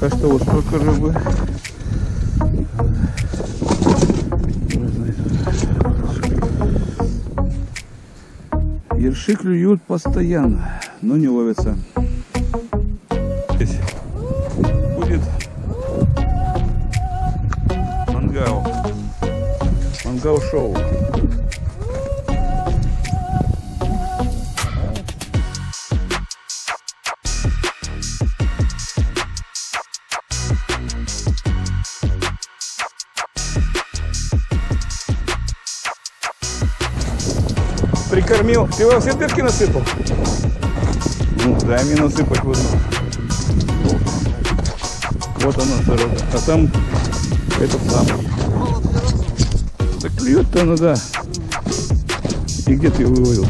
Пока что вот столько рыбы. Ерши клюют постоянно, но не ловятся. Здесь будет мангал. Мангал шоу. Прикормил. Ты во все дырки насыпал? Ну, дай мне насыпать в одну. Вот она дорога. А там этот самый. Да клюет-то она, да. И где ты его выводил?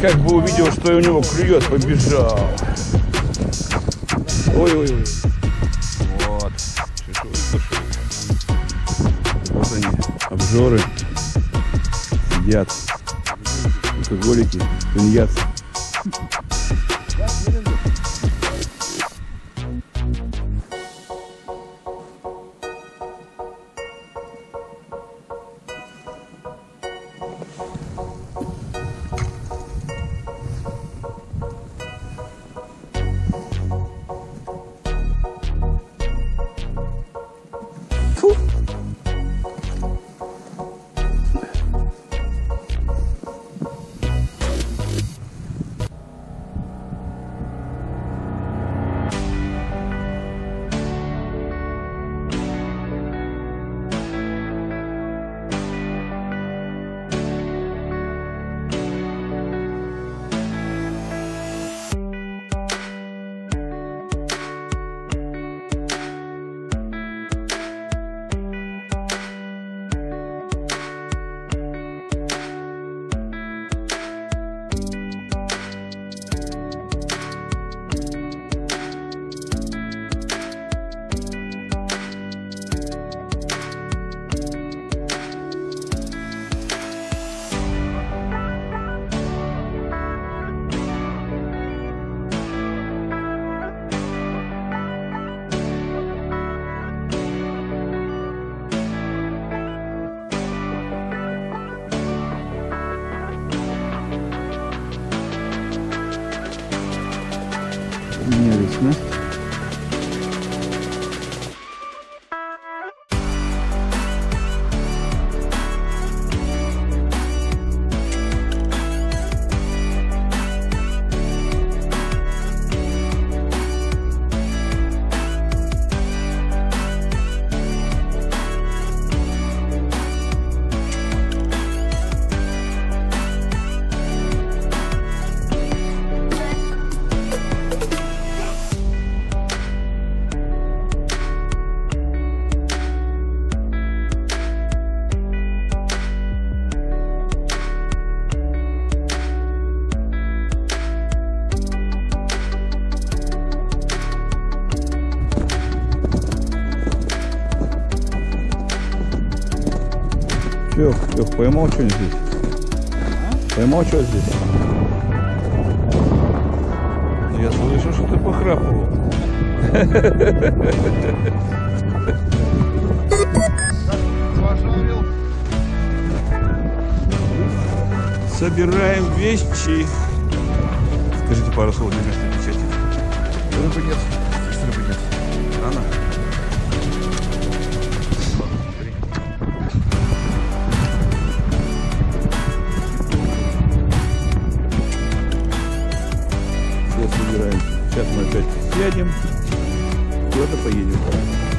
Как бы увидел, что у него клюет, побежал. Ой-ой-ой. Вот. Вот они, обжоры. Сидят. Алкоголики, тунеядцы. né? Лех, поймал что-нибудь здесь? Поймал что здесь? Я слышу, что ты похрапывал. Собираем вещи. Скажите пару слов для местной печати. Рыбы нет. Здесь рыбы нет. Рано. Сядем. Куда-то поедем.